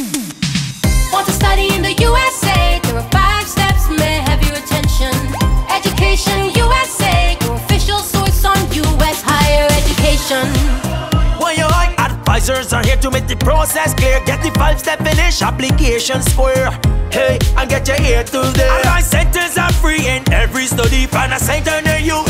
Want to study in the USA? There are five steps may have your attention. Education USA, your official source on US higher education. When your advisors are here to make the process clear, get the five step finish application square. Hey, and get your ear to there. Advice centers are free in every study. Find a center near you.